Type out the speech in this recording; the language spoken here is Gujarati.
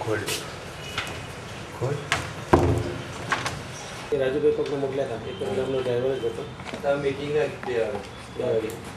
ખોલ. ખોલ. રાજુભાઈ પગમાં મોકલ્યા હતા. એક ગામનો ડ્રાઈવર જ હતો. મીટિંગ ના